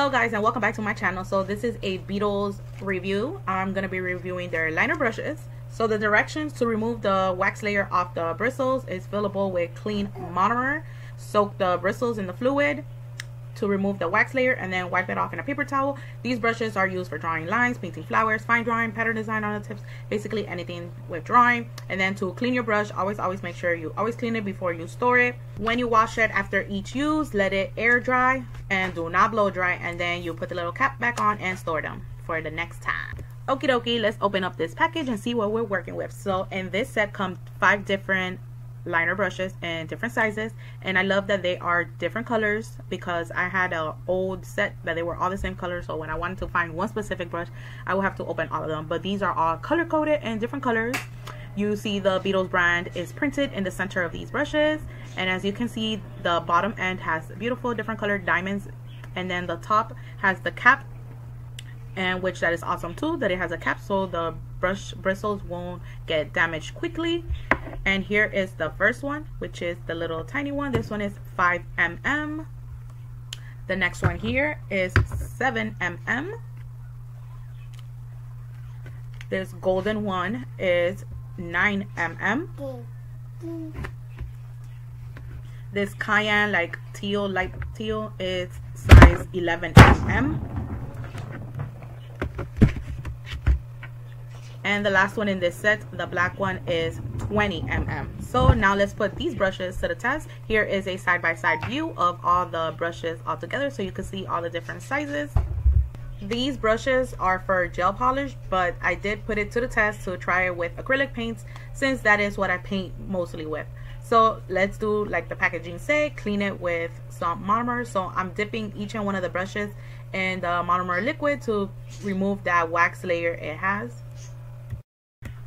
hello guys and welcome back to my channel so this is a beetles review i'm going to be reviewing their liner brushes so the directions to remove the wax layer off the bristles is fillable with clean monomer soak the bristles in the fluid to remove the wax layer and then wipe it off in a paper towel. These brushes are used for drawing lines, painting flowers, fine drawing, pattern design on the tips, basically anything with drawing. And then to clean your brush, always, always make sure you always clean it before you store it. When you wash it after each use, let it air dry and do not blow dry. And then you put the little cap back on and store them for the next time. Okie dokie, let's open up this package and see what we're working with. So in this set come five different liner brushes in different sizes and I love that they are different colors because I had an old set that they were all the same color so when I wanted to find one specific brush I would have to open all of them but these are all color coded in different colors you see the Beetles brand is printed in the center of these brushes. And as you can see the bottom end has beautiful different colored diamonds. And then the top has the cap and which that is awesome too that it has a cap so the brush bristles won't get damaged quickly. And here is the first one which is the little tiny one. This one is 5 mm the next one here is 7 mm this golden one is 9 mm this cayenne like teal light teal is size 11 mm and the last one in this set the black one is 20 mm so now let's put these brushes to the test. Here is a side-by-side -side view of all the brushes all together so you can see all the different sizes these brushes are for gel polish but I did put it to the test to try it with acrylic paints since that is what I paint mostly with. So let's do like the packaging say clean it with some monomer. So I'm dipping each and one of the brushes in the monomer liquid to remove that wax layer it has.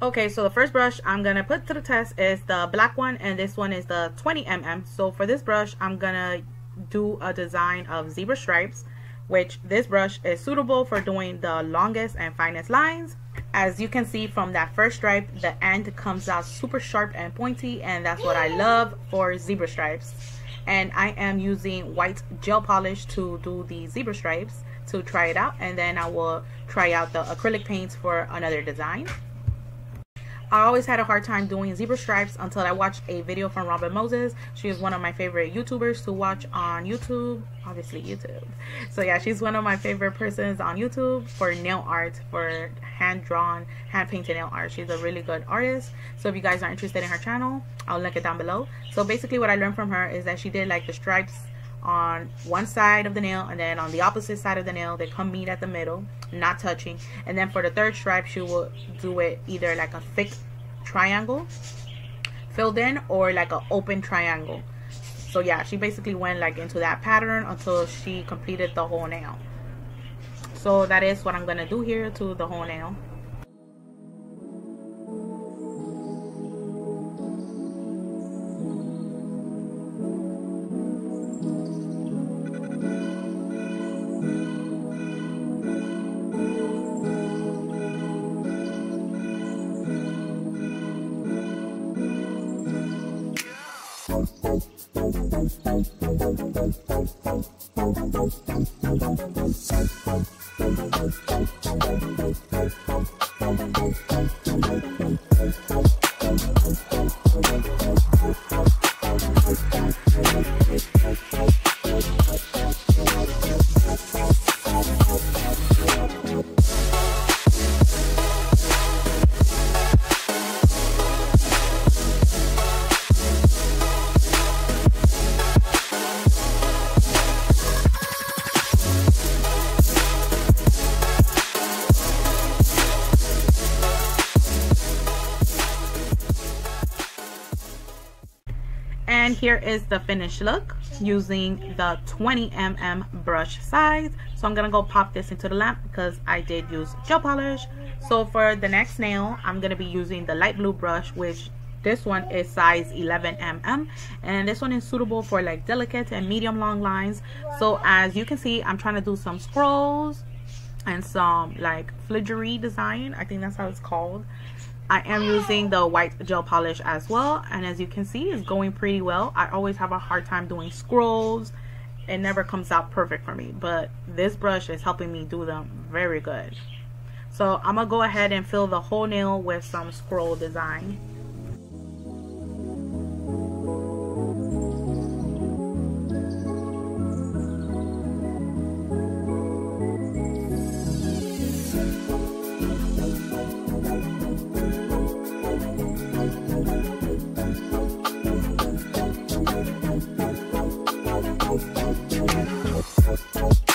Okay, so the first brush I'm going to put to the test is the black one and this one is the 20 mm. So for this brush, I'm going to do a design of zebra stripes, which this brush is suitable for doing the longest and finest lines. As you can see from that first stripe, the end comes out super sharp and pointy and that's what I love for zebra stripes. And I am using white gel polish to do the zebra stripes to try it out and then I will try out the acrylic paints for another design. I always had a hard time doing zebra stripes until I watched a video from Robin Moses. She is one of my favorite YouTubers to watch on YouTube. Obviously YouTube. So yeah, she's one of my favorite persons on YouTube for nail art, for hand-drawn, hand-painted nail art. She's a really good artist. So if you guys are interested in her channel, I'll link it down below. So basically what I learned from her is that she did like the stripes on one side of the nail and then on the opposite side of the nail. They come meet at the middle not touching. And then for the third stripe she will do it either like a thick triangle filled in or like an open triangle. So yeah she basically went like into that pattern until she completed the whole nail. So that is what I'm gonna do here to the whole nail and here is the finished look using the 20 mm brush size. So i'm gonna go pop this into the lamp because i did use gel polish. So for the next nail i'm gonna be using the light blue brush which this one is size 11 mm and this one is suitable for like delicate and medium long lines. So as you can see i'm trying to do some scrolls and some like filigree design i think that's how it's called I am using the white gel polish as well and as you can see it's going pretty well I always have a hard time doing scrolls it never comes out perfect for me. But this brush is helping me do them very good. So I'm going to go ahead and fill the whole nail with some scroll design. Here is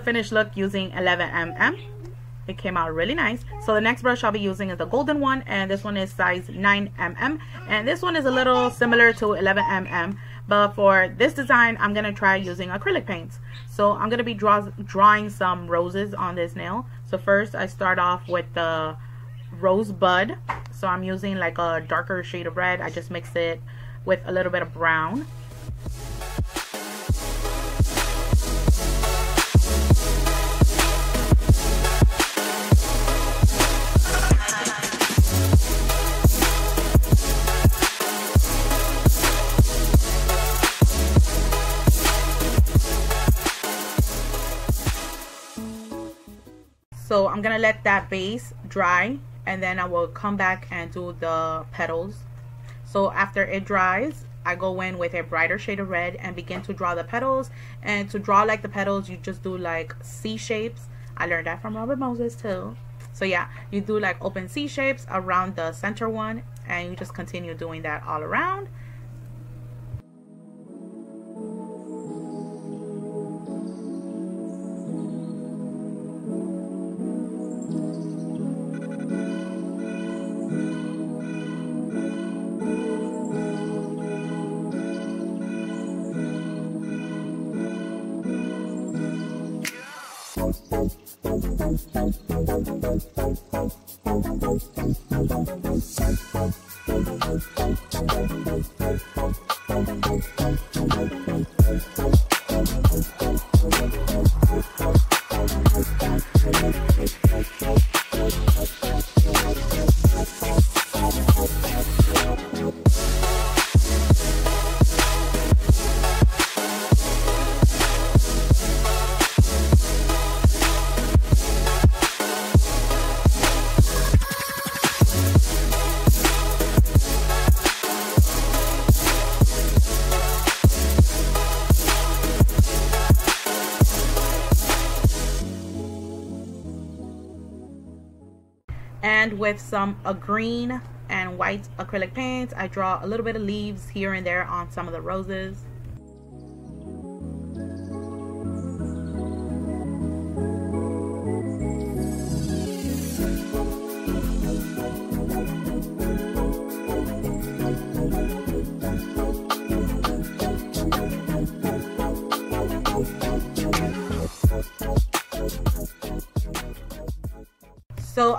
the finished look using 11mm. It came out really nice. So the next brush I'll be using is the golden one and this one is size 9mm and this one is a little similar to 11mm but for this design I'm going to try using acrylic paints. So I'm going to be draw drawing some roses on this nail. So first I start off with the rosebud. So I'm using like a darker shade of red. I just mix it with a little bit of brown. So I'm gonna let that base dry and then I will come back and do the petals. So after it dries, I go in with a brighter shade of red and begin to draw the petals. And to draw like the petals, you just do like C shapes. I learned that from Robin Moses too. So yeah, you do like open C shapes around the center one and you just continue doing that all around. With some a green and white acrylic paint I draw a little bit of leaves here and there on some of the roses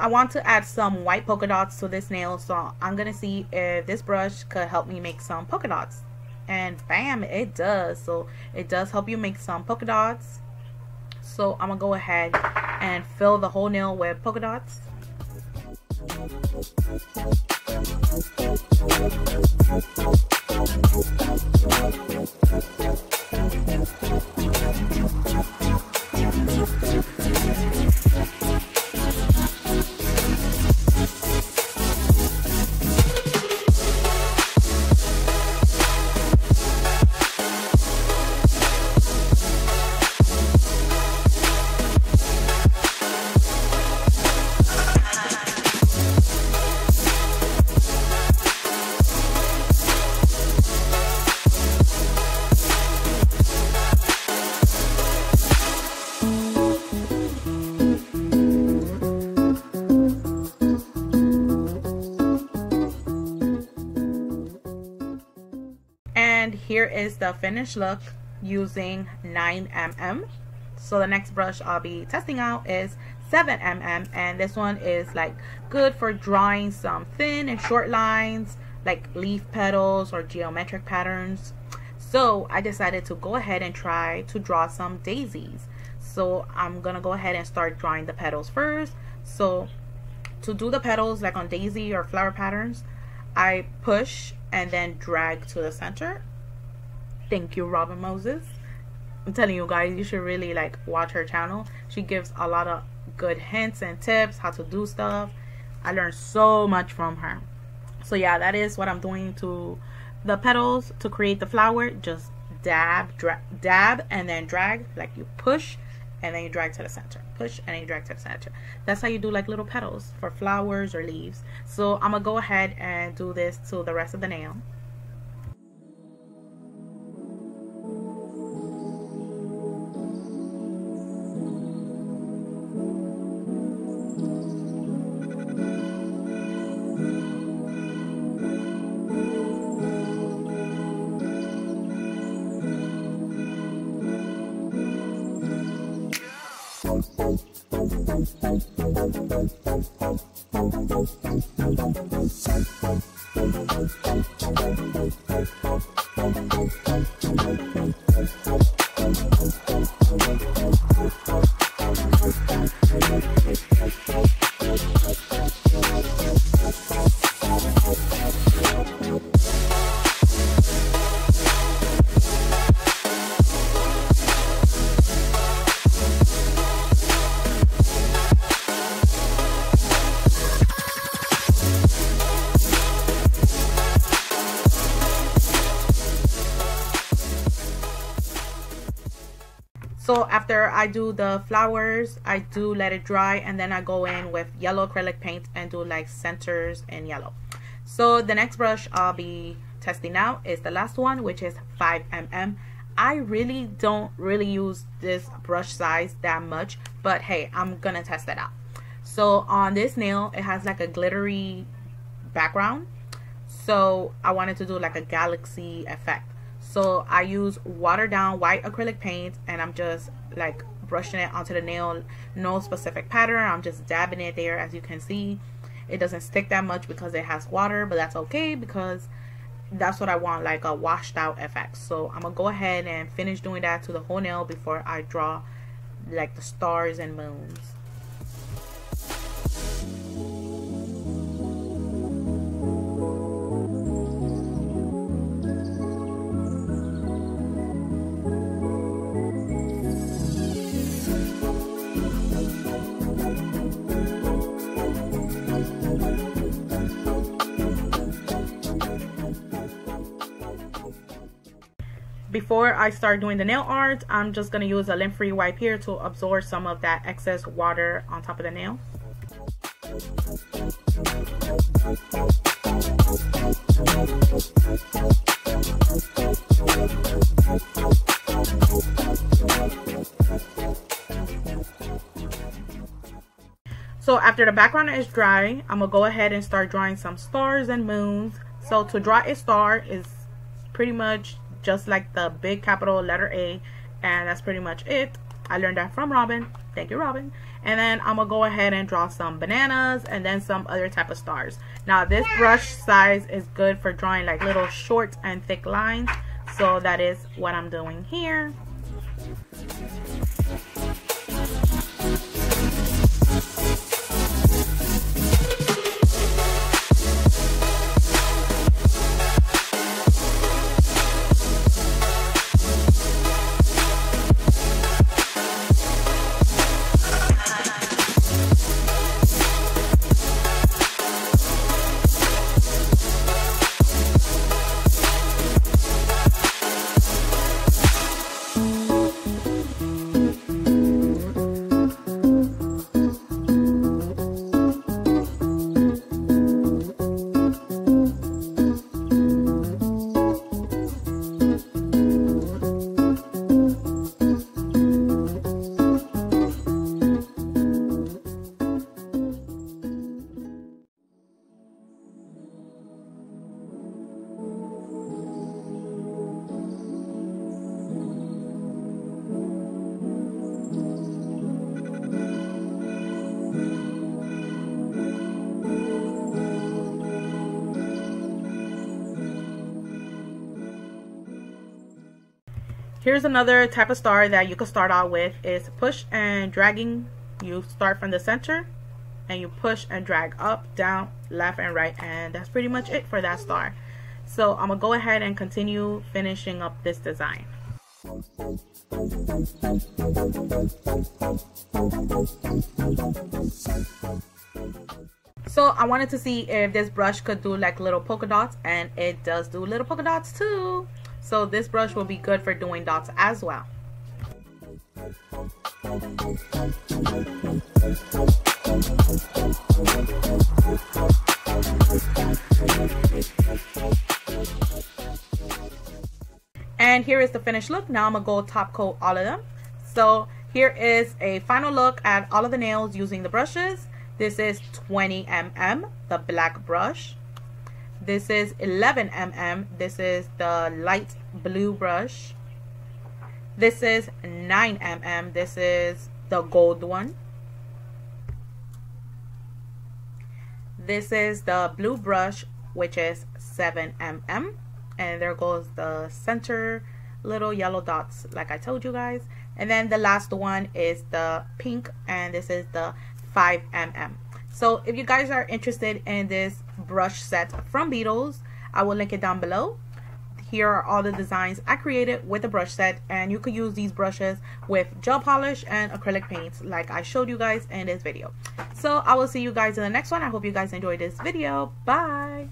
I want to add some white polka dots to this nail. So I'm going to see if this brush could help me make some polka dots. And bam, it does. So it does help you make some polka dots. So I'm going to go ahead and fill the whole nail with polka dots. Here is the finished look using 9mm. So the next brush I'll be testing out is 7mm and this one is like good for drawing some thin and short lines like leaf petals or geometric patterns. So I decided to go ahead and try to draw some daisies. So I'm gonna go ahead and start drawing the petals first. So to do the petals like on daisy or flower patterns, I push and then drag to the center. Thank you, Robin Moses. I'm telling you guys, you should really like watch her channel. She gives a lot of good hints and tips how to do stuff. I learned so much from her. So yeah, that is what I'm doing to the petals to create the flower. Just dab, dab, and then drag. Like you push and then you drag to the center push and then you drag to the center that's how you do like little petals for flowers or leaves so I'm gonna go ahead and do this to the rest of the nail So after I do the flowers, I do let it dry and then I go in with yellow acrylic paint and do like centers in yellow. So the next brush I'll be testing out is the last one, which is 5mm. I really don't really use this brush size that much, but hey, I'm gonna test it out. So on this nail, it has like a glittery background. So I wanted to do like a galaxy effect. So I use watered down white acrylic paint and I'm just like brushing it onto the nail no specific pattern. I'm just dabbing it there as you can see. It doesn't stick that much because it has water but that's okay because that's what I want like a washed out effect so I'm gonna go ahead and finish doing that to the whole nail before I draw like the stars and moons before I start doing the nail art, I'm just going to use a lint-free wipe here to absorb some of that excess water on top of the nail. So after the background is dry, I'm going to go ahead and start drawing some stars and moons. So to draw a star is pretty much just like the big capital letter A and that's pretty much it. I learned that from Robin. Thank you Robin. And then I'm gonna go ahead and draw some bananas and then some other type of stars. Now this brush size is good for drawing like little short and thick lines so that is what I'm doing here Here's another type of star that you can start out with is push and dragging. You start from the center and you push and drag up, down, left and right and that's pretty much it for that star. So I'm to go ahead and continue finishing up this design. So I wanted to see if this brush could do like little polka dots and it does do little polka dots too. So this brush will be good for doing dots as well. And here is the finished look. Now I'm going to go top coat all of them. So here is a final look at all of the nails using the brushes. This is 20 mm, the black brush. This is 11 mm. This is the light blue brush. This is 9 mm. This is the gold one. This is the blue brush, which is 7 mm. And there goes the center little yellow dots, like I told you guys. And then the last one is the pink, and this is the 5 mm. So if you guys are interested in this brush set from Beetles, I will link it down below. Here are all the designs I created with the brush set and you could use these brushes with gel polish and acrylic paints like I showed you guys in this video. So I will see you guys in the next one. I hope you guys enjoyed this video. Bye!